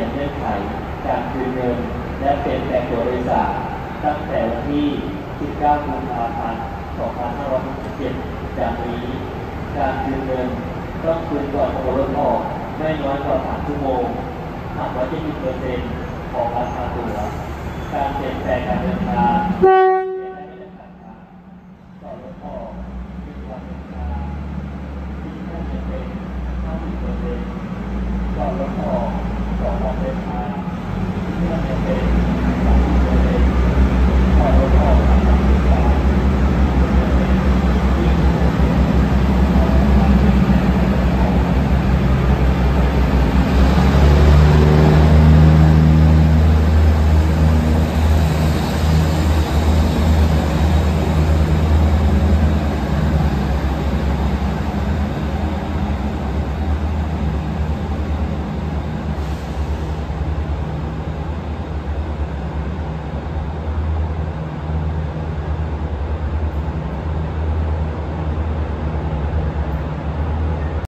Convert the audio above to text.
ียนเงื่อนไขการคืนเงิน และเปลี่ยนแปลงตัวโดยสารตั้งแต่วันที่ 19 กุมภาพันธ์ 2567จากนี้ การคืนเงินต้องคืนก่อนโอนรถออก ไม่น้อยกว่า 3 ชั่วโมงหากว่า20%ของราคาตั๋วการเปลี่ยนแปลงการเดินทาง Thank you.